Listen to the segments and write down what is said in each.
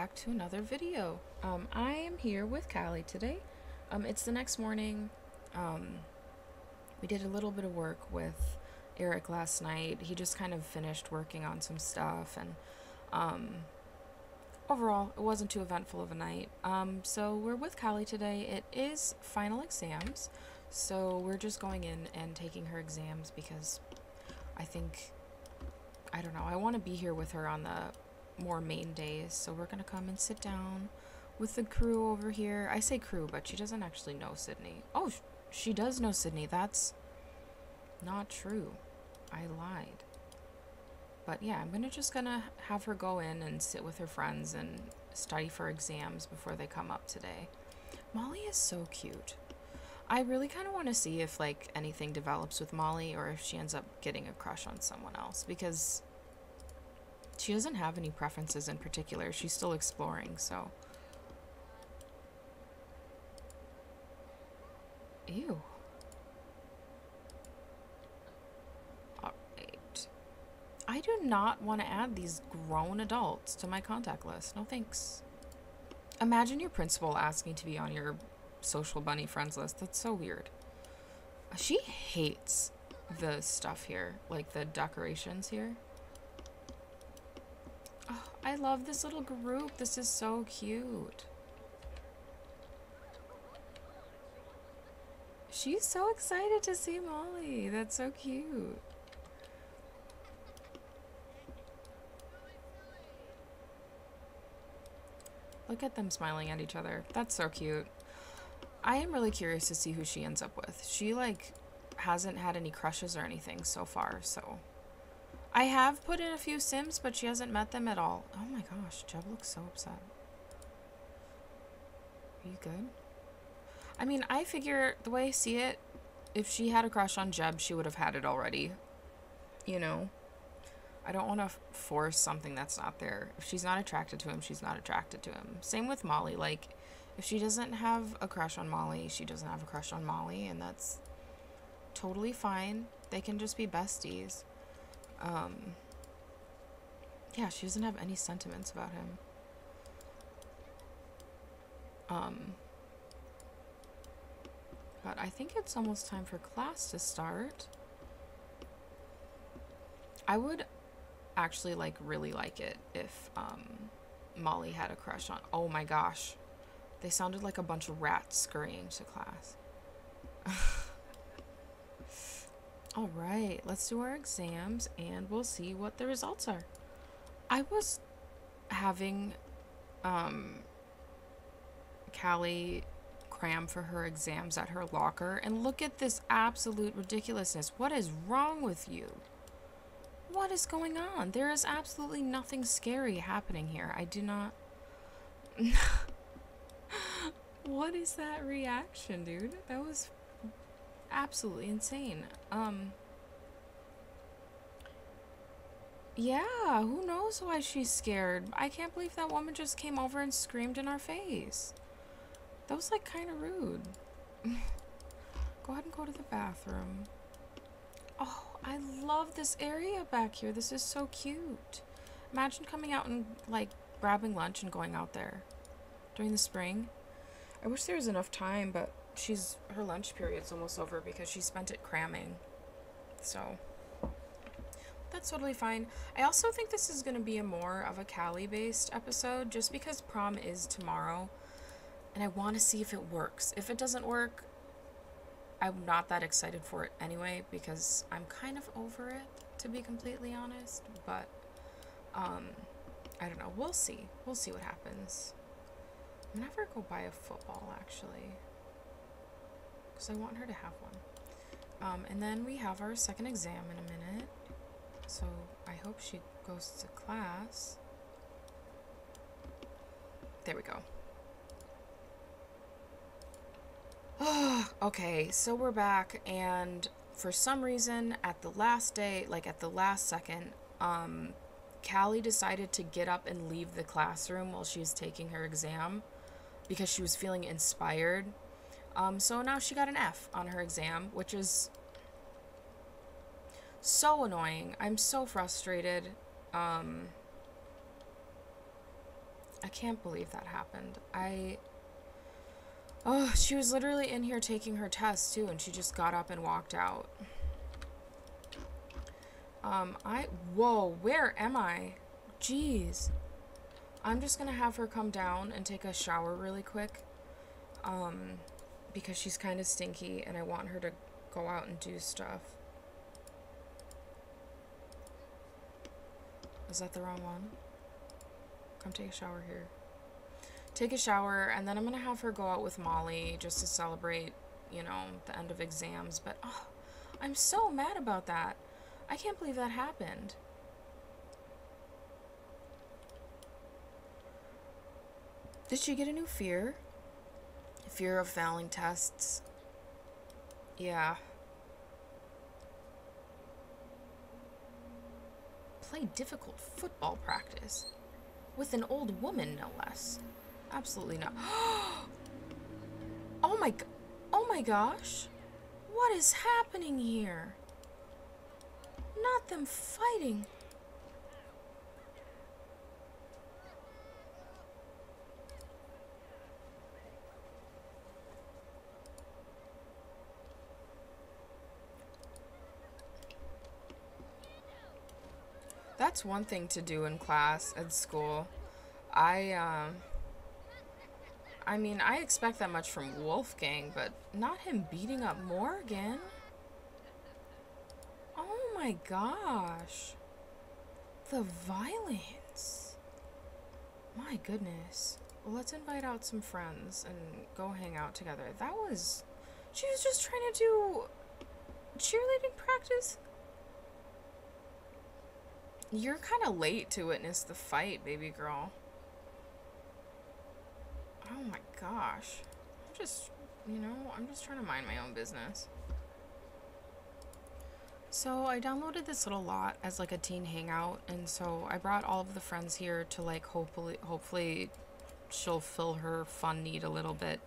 back to another video. Um, I am here with Callie today. Um, it's the next morning. Um, we did a little bit of work with Eric last night. He just kind of finished working on some stuff, and um, overall, it wasn't too eventful of a night. Um, so we're with Callie today. It is final exams, so we're just going in and taking her exams because I think I don't know. I want to be here with her on the more main days, so we're gonna come and sit down with the crew over here. I say crew, but she doesn't actually know Sydney. Oh, she does know Sydney. That's not true. I lied. But yeah, I'm gonna just gonna have her go in and sit with her friends and study for exams before they come up today. Molly is so cute. I really kind of want to see if like anything develops with Molly or if she ends up getting a crush on someone else because she doesn't have any preferences in particular. She's still exploring, so. Ew. Alright. I do not want to add these grown adults to my contact list. No thanks. Imagine your principal asking to be on your social bunny friends list. That's so weird. She hates the stuff here, like the decorations here. I love this little group. This is so cute. She's so excited to see Molly. That's so cute. Look at them smiling at each other. That's so cute. I am really curious to see who she ends up with. She like hasn't had any crushes or anything so far, so I have put in a few sims, but she hasn't met them at all. Oh my gosh, Jeb looks so upset. Are you good? I mean, I figure the way I see it, if she had a crush on Jeb, she would have had it already. You know? I don't want to force something that's not there. If she's not attracted to him, she's not attracted to him. Same with Molly. Like, if she doesn't have a crush on Molly, she doesn't have a crush on Molly, and that's totally fine. They can just be besties. Um, yeah, she doesn't have any sentiments about him. Um, but I think it's almost time for class to start. I would actually like really like it if um, Molly had a crush on. Oh my gosh, they sounded like a bunch of rats scurrying to class. All right, let's do our exams and we'll see what the results are. I was having um Callie cram for her exams at her locker and look at this absolute ridiculousness. What is wrong with you? What is going on? There is absolutely nothing scary happening here. I do not What is that reaction, dude? That was absolutely insane. Um Yeah, who knows why she's scared? I can't believe that woman just came over and screamed in our face. That was like kind of rude. go ahead and go to the bathroom. Oh, I love this area back here. This is so cute. Imagine coming out and like grabbing lunch and going out there during the spring. I wish there was enough time, but she's her lunch period's almost over because she spent it cramming. So that's totally fine. I also think this is going to be a more of a Callie based episode just because prom is tomorrow and I want to see if it works. If it doesn't work, I'm not that excited for it anyway because I'm kind of over it to be completely honest, but um I don't know. We'll see. We'll see what happens. I'm gonna go buy a football actually because I want her to have one. Um, and then we have our second exam in a minute. So I hope she goes to class. There we go. okay, so we're back, and for some reason, at the last day, like at the last second, um, Callie decided to get up and leave the classroom while she was taking her exam because she was feeling inspired. Um, so now she got an F on her exam, which is so annoying. I'm so frustrated. Um, I can't believe that happened. I. Oh, she was literally in here taking her test too, and she just got up and walked out. Um, I. Whoa, where am I? Jeez. I'm just gonna have her come down and take a shower really quick. Um, because she's kind of stinky and I want her to go out and do stuff. Is that the wrong one? Come take a shower here. Take a shower, and then I'm gonna have her go out with Molly just to celebrate, you know, the end of exams. But, oh, I'm so mad about that. I can't believe that happened. Did she get a new fear? Fear of failing tests. Yeah. Play difficult football practice. With an old woman, no less. Absolutely not. oh my... Oh my gosh. What is happening here? Not them fighting. That's one thing to do in class at school. I, um... I mean, I expect that much from Wolfgang, but not him beating up Morgan. Oh my gosh. The violence. My goodness. Well, let's invite out some friends and go hang out together. That was... She was just trying to do cheerleading practice you're kind of late to witness the fight, baby girl. Oh my gosh. I'm just, you know, I'm just trying to mind my own business. So I downloaded this little lot as like a teen hangout, and so I brought all of the friends here to like hopefully, hopefully she'll fill her fun need a little bit.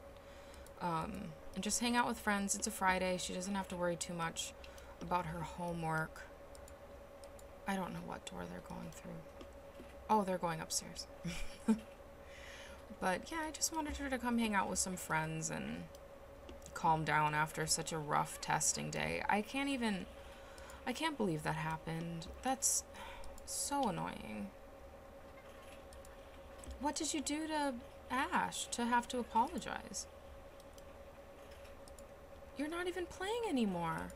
Um, and just hang out with friends. It's a Friday. She doesn't have to worry too much about her homework. I don't know what door they're going through. Oh, they're going upstairs. but yeah, I just wanted her to come hang out with some friends and calm down after such a rough testing day. I can't even. I can't believe that happened. That's so annoying. What did you do to Ash to have to apologize? You're not even playing anymore.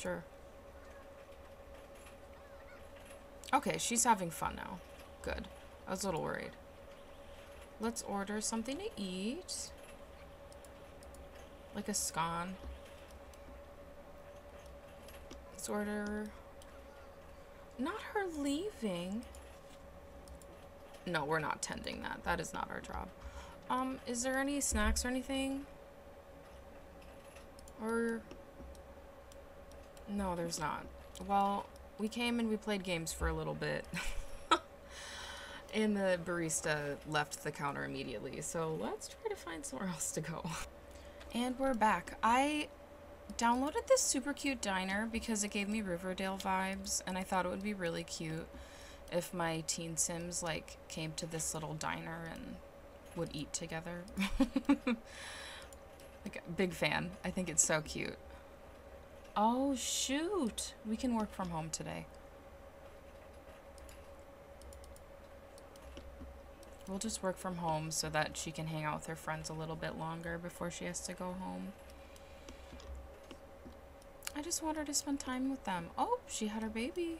Sure. Okay, she's having fun now. Good. I was a little worried. Let's order something to eat. Like a scone. Let's order... Not her leaving. No, we're not tending that. That is not our job. Um, is there any snacks or anything? Or... No, there's not. Well, we came and we played games for a little bit. and the barista left the counter immediately, so let's try to find somewhere else to go. And we're back. I downloaded this super cute diner because it gave me Riverdale vibes, and I thought it would be really cute if my teen sims like came to this little diner and would eat together. like big fan. I think it's so cute. Oh, shoot. We can work from home today. We'll just work from home so that she can hang out with her friends a little bit longer before she has to go home. I just want her to spend time with them. Oh, she had her baby.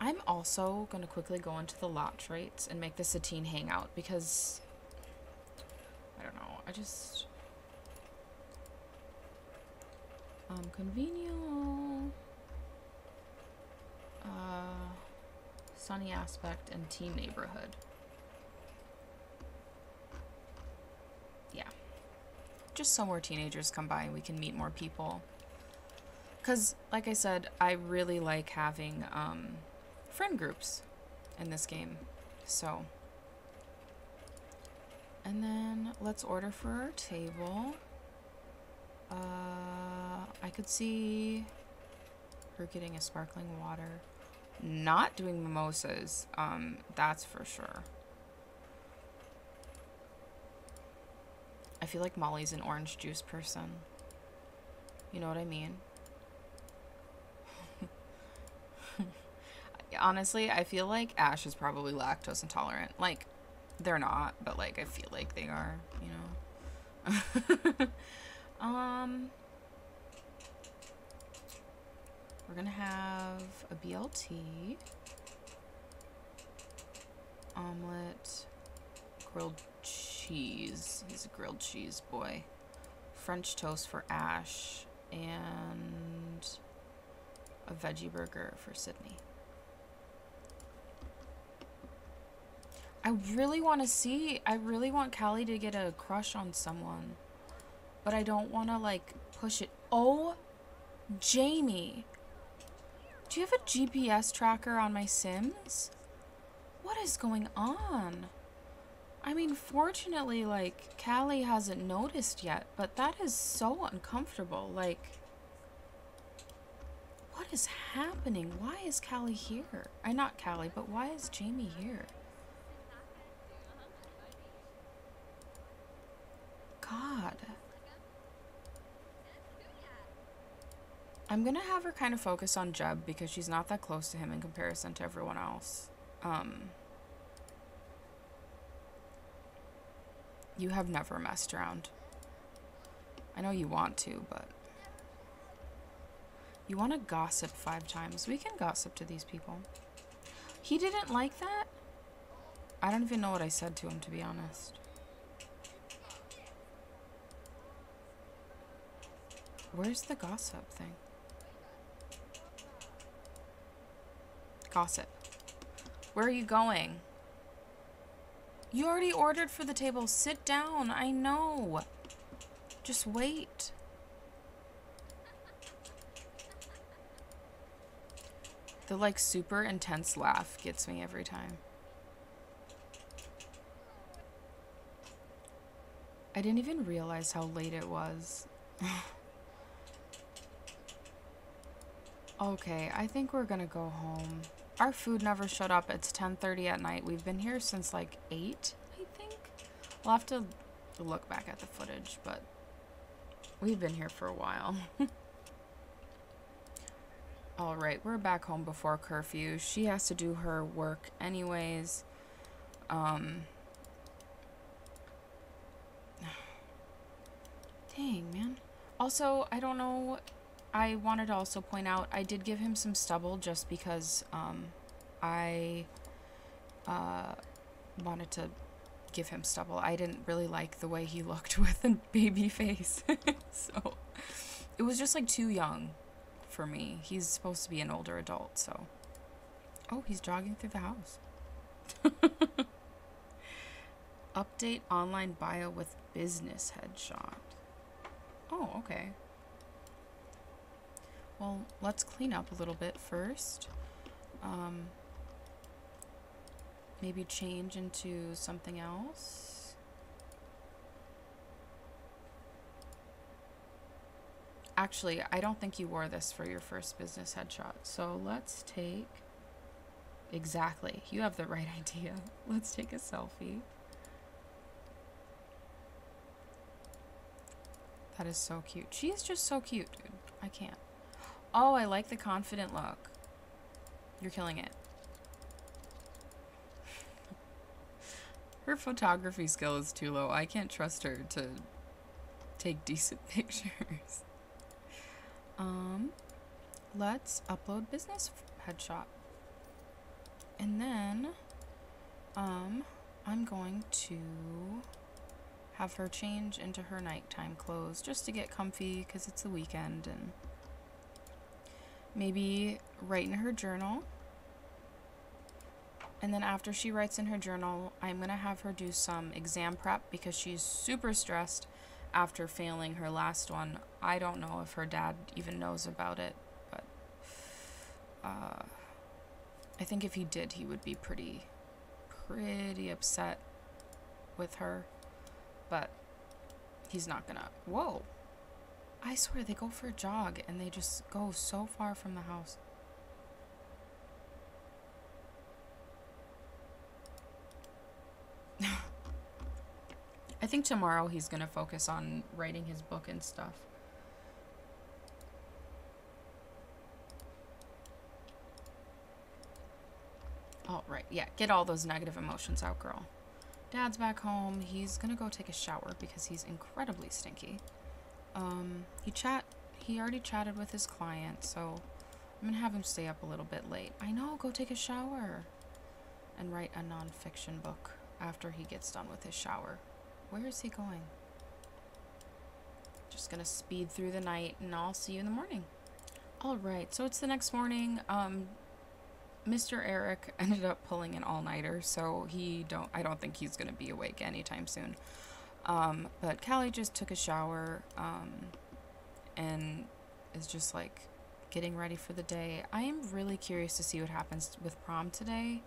I'm also going to quickly go into the lot traits and make this a teen hangout because I don't know. I just um, convenient, uh, sunny aspect, and team neighborhood. Yeah. Just somewhere teenagers come by and we can meet more people. Because, like I said, I really like having um, friend groups in this game. So. And then let's order for our table. Uh, I could see Her getting a sparkling water. Not doing mimosas. Um, that's for sure. I feel like Molly's an orange juice person. You know what I mean? Honestly, I feel like Ash is probably lactose intolerant. Like, they're not, but like I feel like they are, you know. um We're gonna have a BLT, omelet, grilled cheese. He's a grilled cheese boy. French toast for Ash, and a veggie burger for Sydney. I really want to see, I really want Callie to get a crush on someone. But I don't want to, like, push it. Oh, Jamie. Do you have a GPS tracker on my Sims? What is going on? I mean, fortunately, like, Callie hasn't noticed yet, but that is so uncomfortable. Like, what is happening? Why is Callie here? I not Callie, but why is Jamie here? God. I'm gonna have her kind of focus on Jeb because she's not that close to him in comparison to everyone else. Um, you have never messed around. I know you want to, but you want to gossip five times. We can gossip to these people. He didn't like that? I don't even know what I said to him, to be honest. Where's the gossip thing? Gossip. Where are you going? You already ordered for the table. Sit down. I know. Just wait. The like super intense laugh gets me every time. I didn't even realize how late it was. okay, I think we're gonna go home. Our food never showed up. It's 10.30 at night. We've been here since like 8, I think. We'll have to look back at the footage, but we've been here for a while. Alright, we're back home before curfew. She has to do her work anyways. Um... Dang, man. Also, I don't know I wanted to also point out I did give him some stubble just because um, I uh, wanted to give him stubble. I didn't really like the way he looked with a baby face. so it was just like too young for me. He's supposed to be an older adult, so. Oh, he's jogging through the house. Update online bio with business headshot. Oh, okay. Well, let's clean up a little bit first. Um, maybe change into something else. Actually, I don't think you wore this for your first business headshot. So let's take... Exactly. You have the right idea. Let's take a selfie. That is so cute. She is just so cute, dude. I can't. Oh, I like the confident look. You're killing it. her photography skill is too low. I can't trust her to take decent pictures. Um, let's upload business headshot. And then, um, I'm going to have her change into her nighttime clothes just to get comfy because it's the weekend and maybe write in her journal. And then after she writes in her journal, I'm going to have her do some exam prep because she's super stressed after failing her last one. I don't know if her dad even knows about it, but uh, I think if he did, he would be pretty, pretty upset with her. But he's not gonna. Whoa. I swear they go for a jog and they just go so far from the house. I think tomorrow he's going to focus on writing his book and stuff. All right, yeah, get all those negative emotions out, girl. Dad's back home. He's gonna go take a shower because he's incredibly stinky. Um, he chat. He already chatted with his client, so I'm gonna have him stay up a little bit late. I know. Go take a shower, and write a nonfiction book after he gets done with his shower. Where is he going? Just gonna speed through the night, and I'll see you in the morning. All right. So it's the next morning. Um, Mr. Eric ended up pulling an all-nighter, so he don't I don't think he's to be awake anytime soon. Um, but Callie just took a shower um, and is just like getting ready for the day. I am really curious to see what happens with prom today.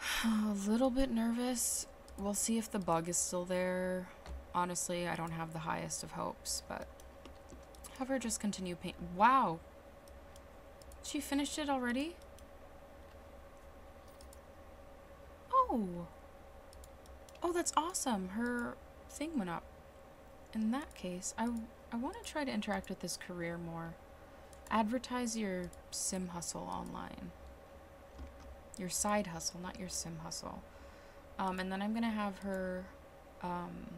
a little bit nervous. We'll see if the bug is still there. Honestly, I don't have the highest of hopes, but have her just continue paint. Wow, she finished it already? Oh. Oh, that's awesome. Her thing went up. In that case, I, I want to try to interact with this career more. Advertise your sim hustle online. Your side hustle, not your sim hustle. Um, and then I'm going to have her... Um,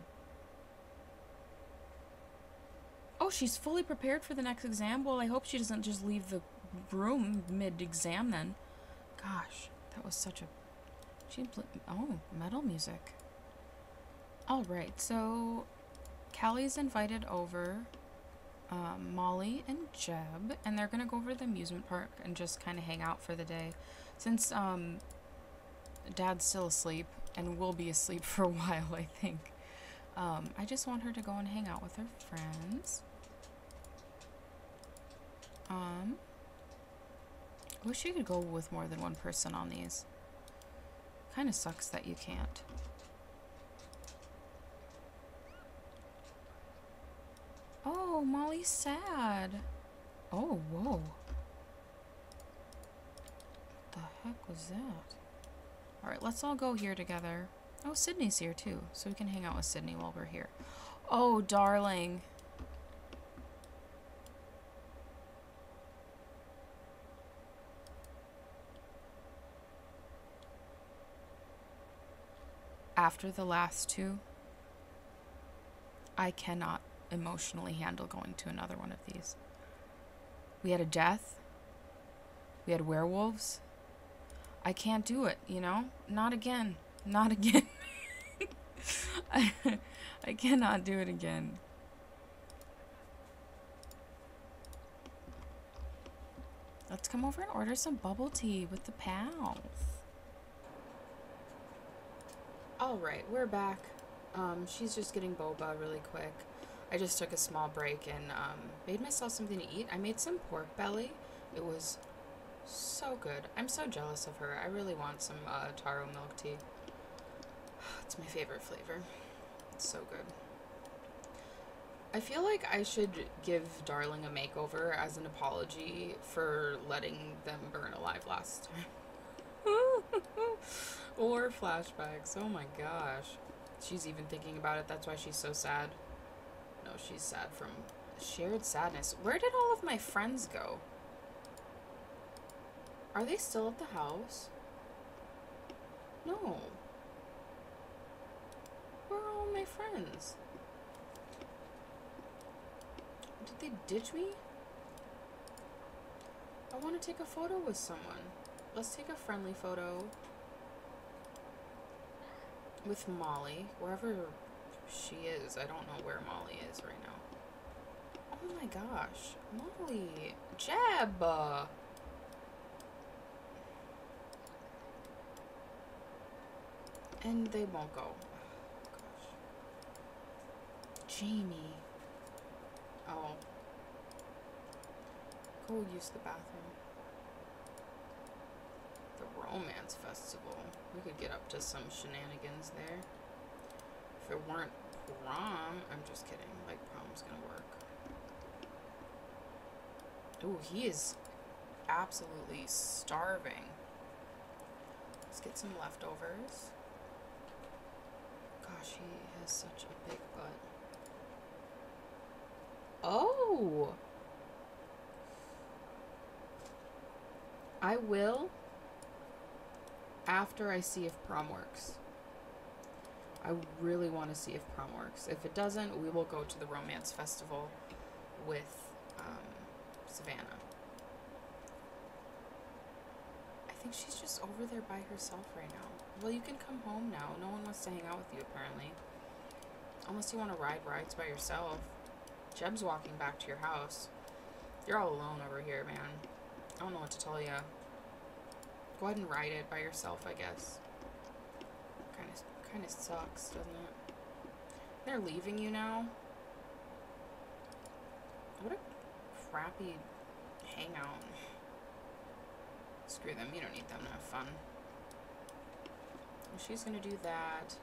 oh, she's fully prepared for the next exam? Well, I hope she doesn't just leave the room mid-exam then. Gosh, that was such a... She oh, metal music. Alright, so Callie's invited over um, Molly and Jeb, and they're to go over to the amusement park and just kind of hang out for the day. Since um, Dad's still asleep, and will be asleep for a while, I think. Um, I just want her to go and hang out with her friends. Um, wish you could go with more than one person on these. Kind of sucks that you can't. Oh, Molly's sad. Oh, whoa. What the heck was that? Alright, let's all go here together. Oh, Sydney's here too, so we can hang out with Sydney while we're here. Oh, darling. after the last two, I cannot emotionally handle going to another one of these. We had a death. We had werewolves. I can't do it, you know? Not again. Not again. I, I cannot do it again. Let's come over and order some bubble tea with the pals. Alright, we're back. Um, she's just getting boba really quick. I just took a small break and um, made myself something to eat. I made some pork belly. It was so good. I'm so jealous of her. I really want some uh, taro milk tea. It's my favorite flavor. It's so good. I feel like I should give Darling a makeover as an apology for letting them burn alive last time. Or flashbacks. Oh my gosh. She's even thinking about it. That's why she's so sad. She's sad from shared sadness. Where did all of my friends go? Are they still at the house? No. Where are all my friends? Did they ditch me? I want to take a photo with someone. Let's take a friendly photo with Molly, wherever she is. I don't know where Molly is right now. Oh my gosh. Molly. Jeb! And they won't go. Gosh. Jamie. Oh. Go use the bathroom. The Romance Festival. We could get up to some shenanigans there. If it weren't prom, I'm just kidding. Like prom mom's gonna work. Ooh, he is absolutely starving. Let's get some leftovers. Gosh, he has such a big butt. Oh! I will after I see if prom works. I really want to see if prom works. If it doesn't, we will go to the romance festival with um, Savannah. I think she's just over there by herself right now. Well, you can come home now. No one wants to hang out with you, apparently. Unless you want to ride rides by yourself. Jeb's walking back to your house. You're all alone over here, man. I don't know what to tell you. Go ahead and ride it by yourself, I guess. Kind of sucks, doesn't it? They're leaving you now. What a crappy hangout. Screw them. You don't need them to have fun. She's gonna do that.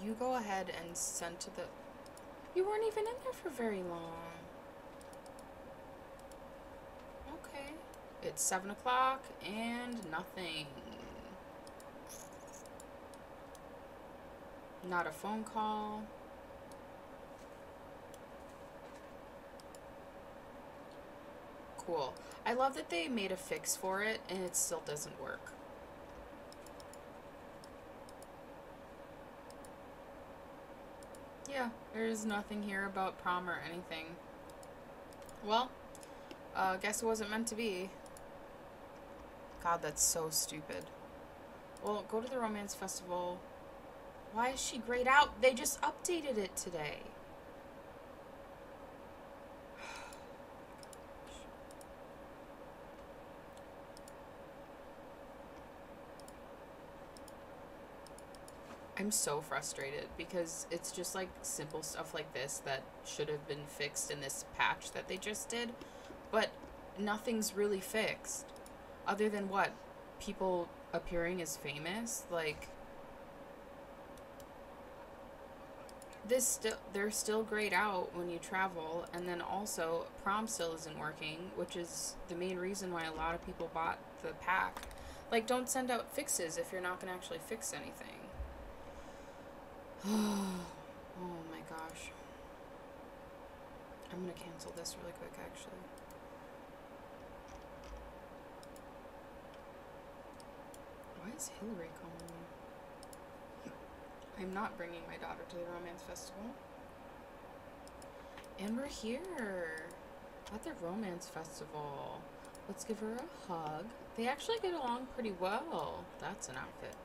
You go ahead and send to the... You weren't even in there for very long. Okay. It's 7 o'clock and nothing. Not a phone call. Cool. I love that they made a fix for it and it still doesn't work. Yeah, there's nothing here about prom or anything. Well, uh, guess it wasn't meant to be. God, that's so stupid. Well, go to the romance festival. Why is she grayed out? They just updated it today. I'm so frustrated because it's just like simple stuff like this that should have been fixed in this patch that they just did, but nothing's really fixed other than what people appearing as famous like this still they're still grayed out when you travel and then also prom still isn't working which is the main reason why a lot of people bought the pack. Like don't send out fixes if you're not going to actually fix anything. Oh my gosh. I'm going to cancel this really quick actually. Why is hillary calling I'm not bringing my daughter to the romance festival. And we're here at the romance festival. Let's give her a hug. They actually get along pretty well. That's an outfit.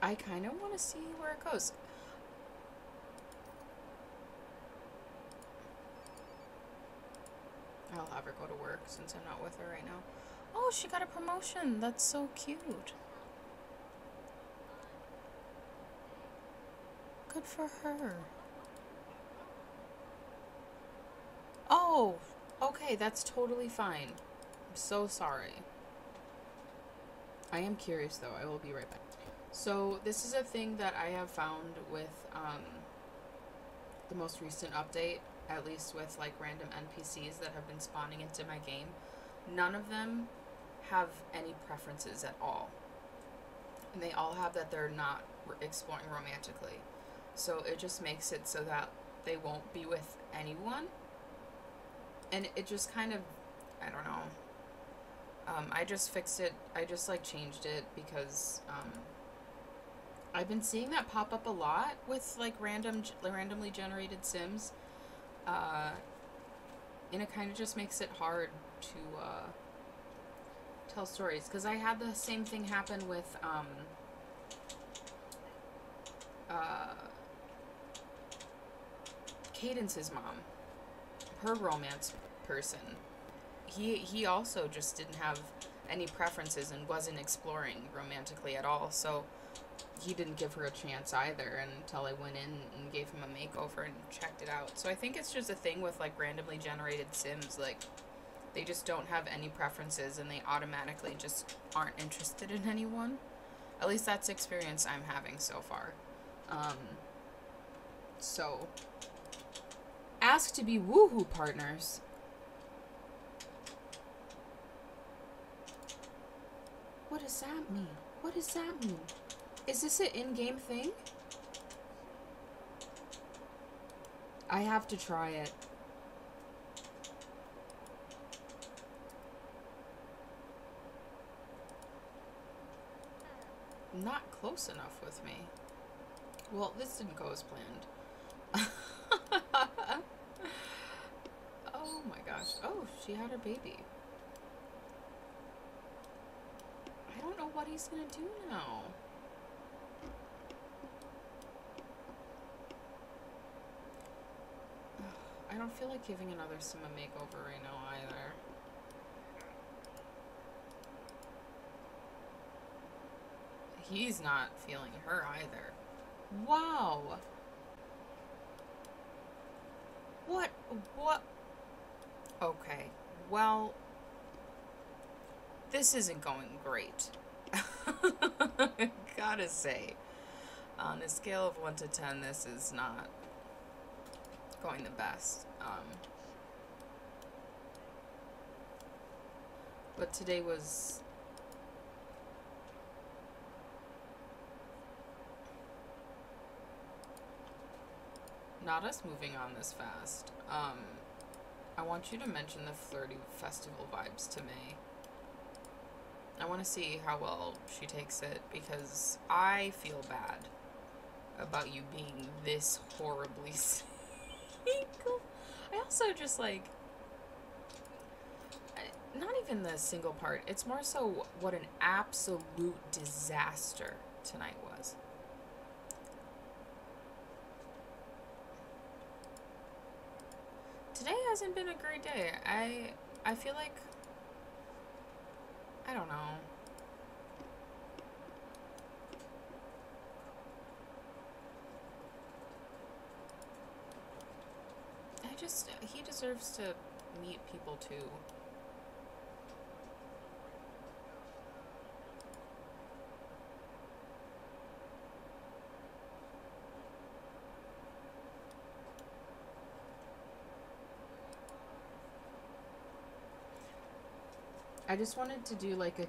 I kind of want to see where it goes. I'll have her go to work since I'm not with her right now. Oh, she got a promotion. That's so cute. Good for her. Oh, okay, that's totally fine. I'm so sorry. I am curious though. I will be right back. So, this is a thing that I have found with um, the most recent update, at least with like random NPCs that have been spawning into my game. None of them have any preferences at all. And they all have that they're not exploring romantically. So it just makes it so that they won't be with anyone. And it just kind of, I don't know. Um, I just fixed it. I just like changed it because um, I've been seeing that pop up a lot with like random, randomly generated Sims. Uh, and it kind of just makes it hard to uh, tell stories because I had the same thing happen with um, uh, Cadence's mom, her romance person. He he also just didn't have any preferences and wasn't exploring romantically at all. So he didn't give her a chance either until I went in and gave him a makeover and checked it out. So I think it's just a thing with like randomly generated sims like they just don't have any preferences and they automatically just aren't interested in anyone. At least that's the experience I'm having so far. Um, so, ask to be woohoo partners. What does that mean? What does that mean? Is this an in-game thing? I have to try it. Not close enough with me. Well, this didn't go as planned. oh my gosh. Oh, she had her baby. I don't know what he's gonna do now. I don't feel like giving another sim a makeover right now either. He's not feeling her either. Wow. What? What? Okay. Well, this isn't going great. Gotta say. On a scale of 1 to 10, this is not going the best. Um, but today was not us moving on this fast. Um, I want you to mention the flirty festival vibes to May. I want to see how well she takes it because I feel bad about you being this horribly single. I also just like not even the single part. It's more so what an absolute disaster tonight was. today hasn't been a great day. I I feel like I don't know. I just he deserves to meet people too. I just wanted to do like a,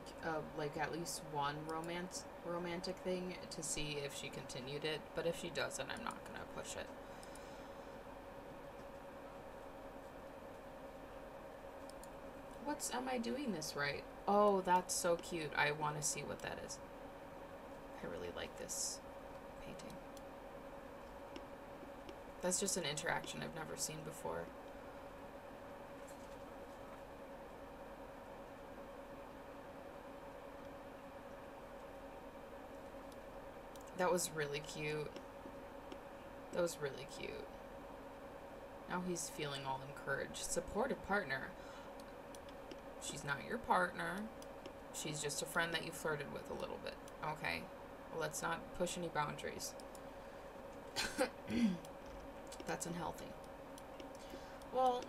like at least one romance romantic thing to see if she continued it, but if she doesn't, I'm not gonna push it. What's am I doing this right? Oh, that's so cute. I want to see what that is. I really like this painting. That's just an interaction I've never seen before. That was really cute. That was really cute. Now he's feeling all encouraged. Supportive partner. She's not your partner. She's just a friend that you flirted with a little bit. Okay? Well, let's not push any boundaries. That's unhealthy. Well,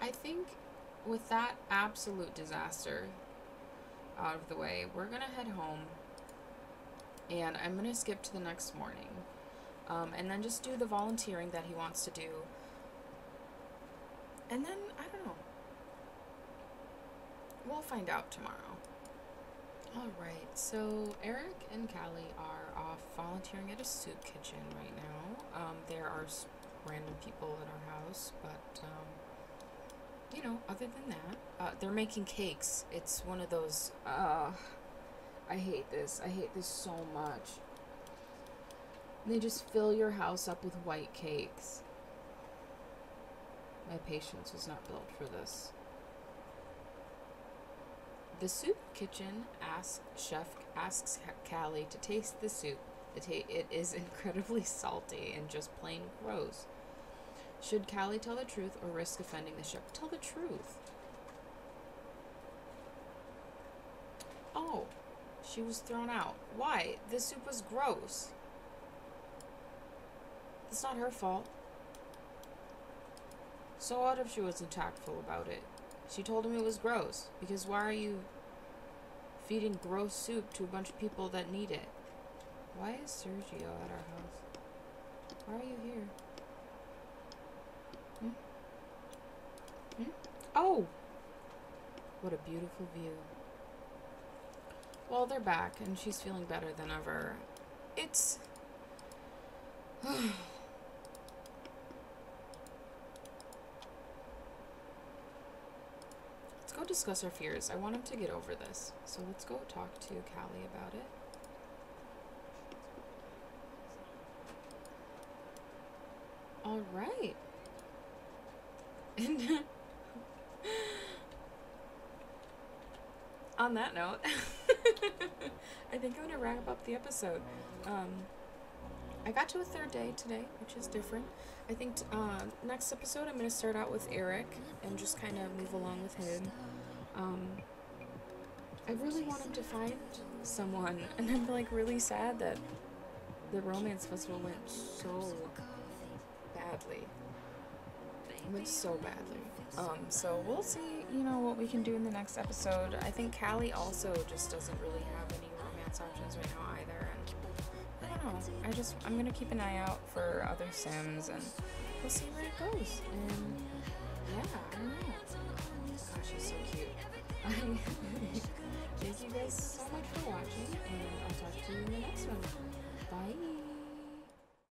I think with that absolute disaster out of the way, we're going to head home and I'm going to skip to the next morning. Um, and then just do the volunteering that he wants to do. And then, I don't know. We'll find out tomorrow. Alright, so Eric and Callie are off volunteering at a soup kitchen right now. Um, there are random people at our house, but, um, you know, other than that, uh, they're making cakes. It's one of those, uh, I hate this. I hate this so much. And They just fill your house up with white cakes. My patience was not built for this. The soup kitchen asks chef asks Callie to taste the soup. It, it is incredibly salty and just plain gross. Should Callie tell the truth or risk offending the chef? Tell the truth. Oh, she was thrown out. Why? This soup was gross. It's not her fault. So what if she wasn't tactful about it? She told him it was gross. Because why are you feeding gross soup to a bunch of people that need it. Why is Sergio at our house? Why are you here? Hmm? Hmm? Oh! What a beautiful view. Well, they're back, and she's feeling better than ever. It's. let's go discuss our fears. I want him to get over this. So let's go talk to Callie about it. All right. On that note, I think I'm gonna wrap up the episode. Um, I got to a third day today, which is different. I think t- uh, next episode I'm gonna start out with Eric and just kind of move along with him. Um, I really want him to find someone, and I'm like really sad that the romance festival went so badly. It went so badly. Um, so we'll see, you know what we can do in the next episode. I think Callie also just doesn't really have any romance options right now either. And I don't know. I just I'm gonna keep an eye out for other Sims and we'll see where it goes. And yeah, I don't know. Gosh, she's so cute. Thank you guys so much for watching, and I'll talk to you in the next one. Bye.